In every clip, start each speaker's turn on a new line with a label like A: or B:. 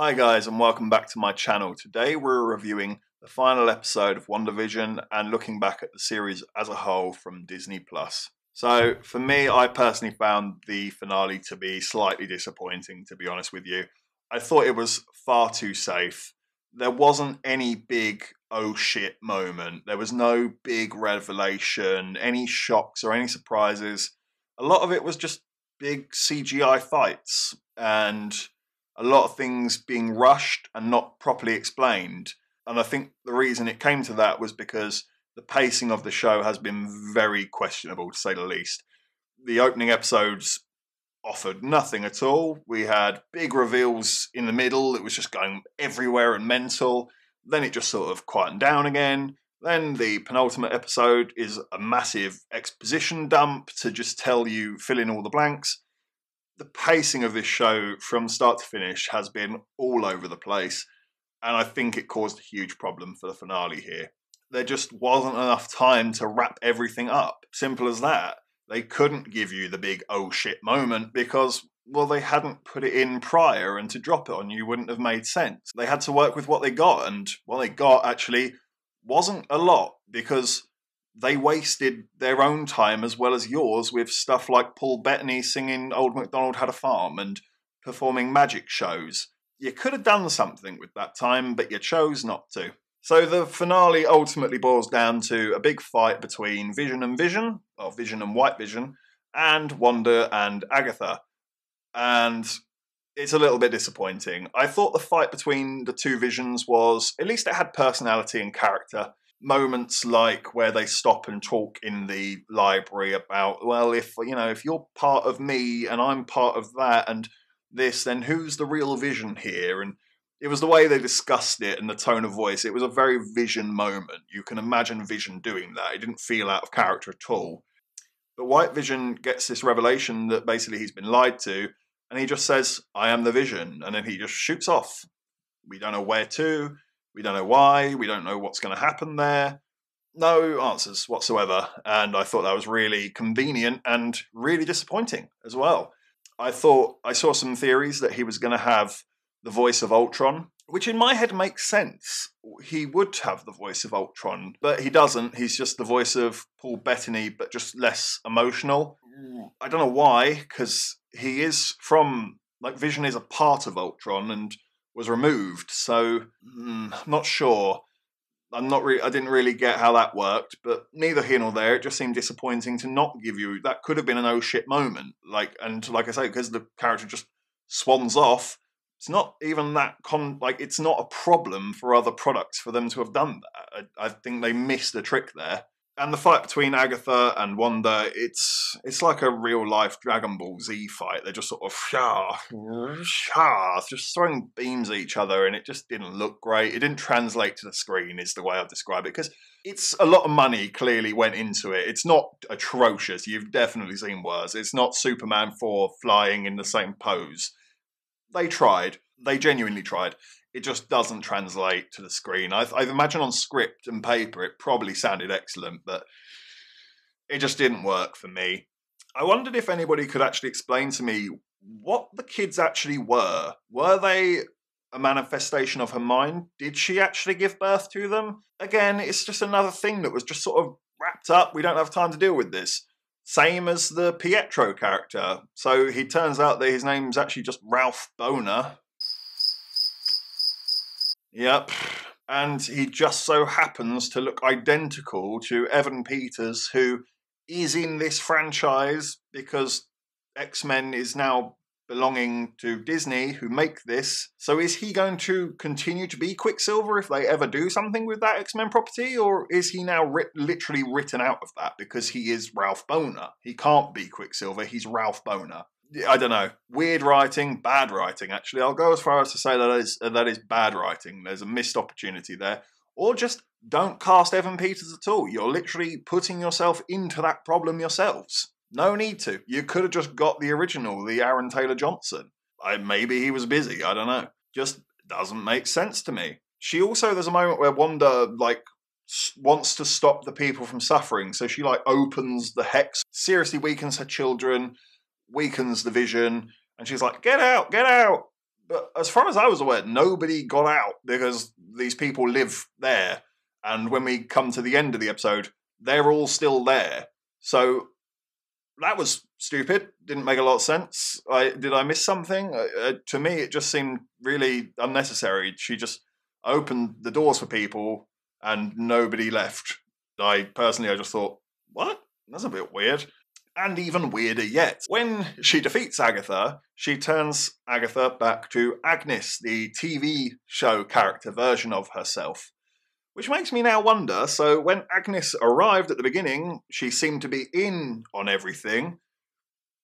A: Hi guys and welcome back to my channel. Today we're reviewing the final episode of WandaVision and looking back at the series as a whole from Disney+. Plus. So for me, I personally found the finale to be slightly disappointing, to be honest with you. I thought it was far too safe. There wasn't any big oh shit moment. There was no big revelation, any shocks or any surprises. A lot of it was just big CGI fights and a lot of things being rushed and not properly explained. And I think the reason it came to that was because the pacing of the show has been very questionable, to say the least. The opening episodes offered nothing at all. We had big reveals in the middle, it was just going everywhere and mental. Then it just sort of quietened down again. Then the penultimate episode is a massive exposition dump to just tell you, fill in all the blanks the pacing of this show from start to finish has been all over the place, and I think it caused a huge problem for the finale here. There just wasn't enough time to wrap everything up. Simple as that. They couldn't give you the big oh shit moment because, well, they hadn't put it in prior, and to drop it on you wouldn't have made sense. They had to work with what they got, and what they got actually wasn't a lot because they wasted their own time as well as yours with stuff like Paul Bettany singing Old MacDonald Had a Farm and performing magic shows. You could have done something with that time, but you chose not to. So the finale ultimately boils down to a big fight between Vision and Vision, or Vision and White Vision, and Wanda and Agatha. And it's a little bit disappointing. I thought the fight between the two visions was, at least it had personality and character moments like where they stop and talk in the library about well if you know if you're part of me and i'm part of that and this then who's the real vision here? And it was the way they discussed it and the tone of voice. It was a very vision moment. You can imagine vision doing that. It didn't feel out of character at all. But white vision gets this revelation that basically he's been lied to and he just says i am the vision and then he just shoots off. We don't know where to we don't know why. We don't know what's going to happen there. No answers whatsoever. And I thought that was really convenient and really disappointing as well. I thought I saw some theories that he was going to have the voice of Ultron, which in my head makes sense. He would have the voice of Ultron, but he doesn't. He's just the voice of Paul Bettany, but just less emotional. I don't know why, because he is from, like, Vision is a part of Ultron, and was removed. So mm, I'm not sure. I'm not really. I didn't really get how that worked, but neither here nor there. It just seemed disappointing to not give you that. Could have been an oh shit moment, like and like I say, because the character just swans off. It's not even that con. Like it's not a problem for other products for them to have done that. I, I think they missed a trick there and the fight between Agatha and Wanda, it's it's like a real life Dragon Ball Z fight. They're just sort of shah, shah, just throwing beams at each other, and it just didn't look great. It didn't translate to the screen, is the way I'd describe it, because it's a lot of money clearly went into it. It's not atrocious. You've definitely seen worse. It's not Superman 4 flying in the same pose. They tried. They genuinely tried it just doesn't translate to the screen. I, I imagine on script and paper it probably sounded excellent, but it just didn't work for me. I wondered if anybody could actually explain to me what the kids actually were. Were they a manifestation of her mind? Did she actually give birth to them? Again, it's just another thing that was just sort of wrapped up. We don't have time to deal with this. Same as the Pietro character. So he turns out that his name's actually just Ralph Bohner, Yep. And he just so happens to look identical to Evan Peters, who is in this franchise because X Men is now belonging to Disney, who make this. So is he going to continue to be Quicksilver if they ever do something with that X Men property, or is he now literally written out of that because he is Ralph Bohner? He can't be Quicksilver. He's Ralph Bohner. I don't know, weird writing, bad writing. Actually, I'll go as far as to say that is that is bad writing. There's a missed opportunity there, or just don't cast Evan Peters at all. You're literally putting yourself into that problem yourselves. No need to. You could have just got the original, the Aaron Taylor Johnson. I, maybe he was busy. I don't know. Just doesn't make sense to me. She also there's a moment where Wanda like wants to stop the people from suffering, so she like opens the hex, seriously weakens her children weakens the vision, and she's like, "Get out, get out!" But as far as I was aware, nobody got out because these people live there. And when we come to the end of the episode, they're all still there. So that was stupid. Didn't make a lot of sense. I did I miss something? Uh, to me, it just seemed really unnecessary. She just opened the doors for people, and nobody left. I personally, I just thought, what? That's a bit weird. And even weirder yet, when she defeats Agatha, she turns Agatha back to Agnes, the TV show character version of herself. Which makes me now wonder so, when Agnes arrived at the beginning, she seemed to be in on everything.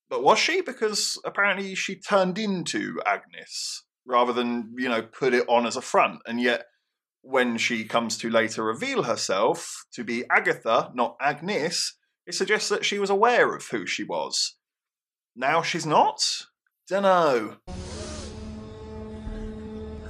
A: But was she? Because apparently she turned into Agnes rather than, you know, put it on as a front. And yet, when she comes to later reveal herself to be Agatha, not Agnes, it suggests that she was aware of who she was. Now she's not? Dunno.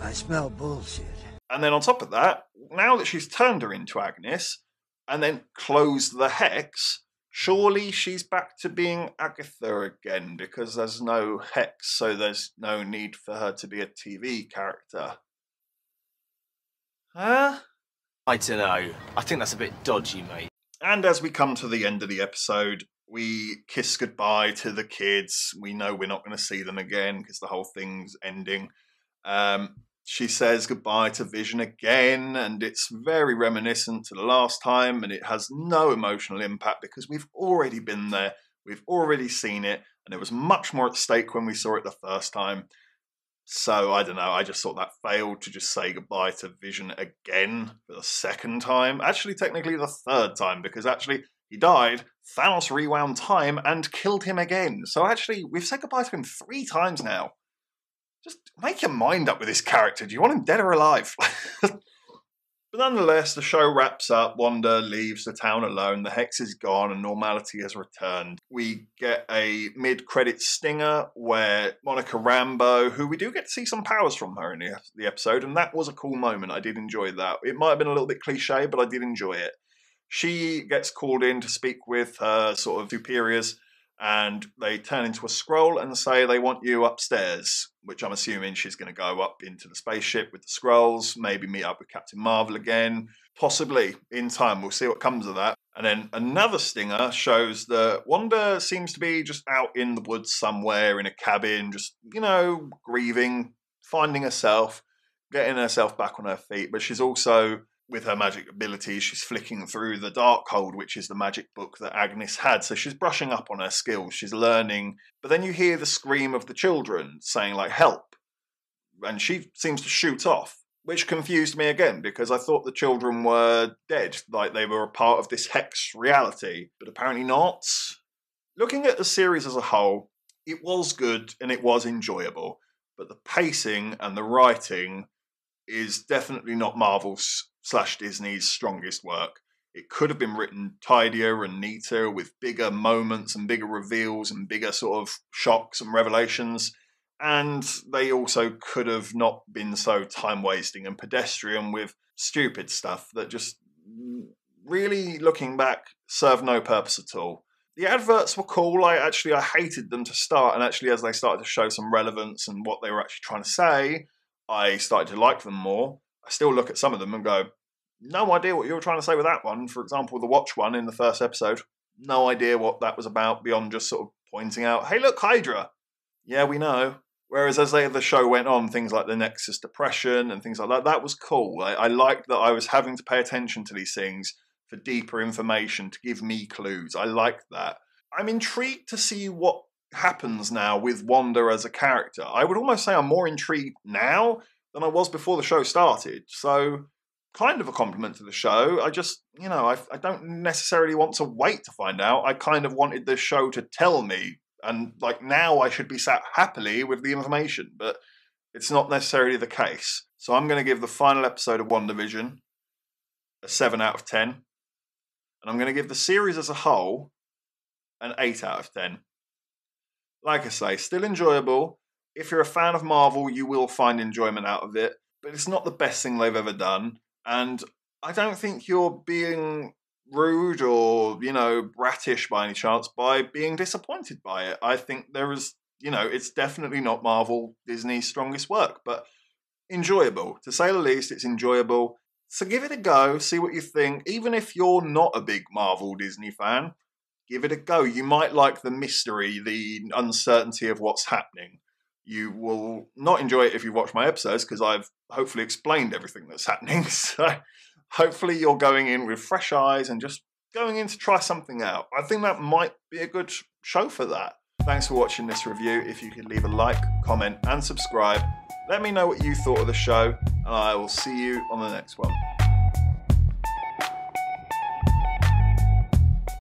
B: I smell bullshit.
A: And then on top of that, now that she's turned her into Agnes and then closed the hex, surely she's back to being Agatha again because there's no hex, so there's no need for her to be a TV character. Huh?
C: I don't know. I think that's a bit dodgy, mate.
A: And as we come to the end of the episode, we kiss goodbye to the kids. We know we're not going to see them again because the whole thing's ending. Um, she says goodbye to Vision again, and it's very reminiscent to the last time, and it has no emotional impact because we've already been there, we've already seen it, and it was much more at stake when we saw it the first time. So I don't know. I just thought that failed to just say goodbye to Vision again for the second time. Actually, technically the third time, because actually he died, Thanos rewound time and killed him again. So actually, we've said goodbye to him three times now. Just make your mind up with this character. Do you want him dead or alive? But nonetheless, the show wraps up. Wanda leaves the town alone. The hex is gone and normality has returned. We get a mid credit stinger where Monica Rambeau, who we do get to see some powers from her in the episode, and that was a cool moment. I did enjoy that. It might have been a little bit cliche, but I did enjoy it. She gets called in to speak with her sort of superiors and they turn into a scroll and say they want you upstairs, which I'm assuming she's going to go up into the spaceship with the scrolls, maybe meet up with Captain Marvel again, possibly in time. We'll see what comes of that. And then another stinger shows that Wanda seems to be just out in the woods somewhere in a cabin, just, you know, grieving, finding herself, getting herself back on her feet. But she's also with her magic abilities, she's flicking through the Darkhold, which is the magic book that Agnes had. So she's brushing up on her skills, she's learning. But then you hear the scream of the children saying, like, help. And she seems to shoot off, which confused me again because I thought the children were dead, like they were a part of this hex reality, but apparently not. Looking at the series as a whole, it was good and it was enjoyable, but the pacing and the writing is definitely not Marvel's slash Disney's strongest work. It could have been written tidier and neater with bigger moments and bigger reveals and bigger sort of shocks and revelations. And they also could have not been so time wasting and pedestrian with stupid stuff that just really looking back served no purpose at all. The adverts were cool. I actually I hated them to start, and actually as they started to show some relevance and what they were actually trying to say, I started to like them more. I still look at some of them and go, no idea what you were trying to say with that one. For example, the watch one in the first episode, no idea what that was about beyond just sort of pointing out, hey, look, Hydra. Yeah, we know. Whereas as they, the show went on, things like the Nexus Depression and things like that, that was cool. I, I liked that I was having to pay attention to these things for deeper information to give me clues. I liked that. I'm intrigued to see what happens now with Wanda as a character. I would almost say I'm more intrigued now than I was before the show started. So, kind of a compliment to the show. I just, you know, I, I don't necessarily want to wait to find out. I kind of wanted the show to tell me. And like now I should be sat happily with the information, but it's not necessarily the case. So I'm going to give the final episode of WandaVision a 7 out of 10. And I'm going to give the series as a whole an 8 out of 10. Like I say, still enjoyable, if you're a fan of Marvel, you will find enjoyment out of it, but it's not the best thing they've ever done. And I don't think you're being rude or, you know, bratish by any chance by being disappointed by it. I think there is you know, it's definitely not Marvel Disney's strongest work, but enjoyable. To say the least, it's enjoyable. So give it a go, see what you think. Even if you're not a big Marvel Disney fan, give it a go. You might like the mystery, the uncertainty of what's happening. You will not enjoy it if you watch my episodes because I've hopefully explained everything that's happening. So hopefully you're going in with fresh eyes and just going in to try something out. I think that might be a good show for that. Thanks for watching this review. If you could leave a like, comment, and subscribe, let me know what you thought of the show, and I will see you on the next one.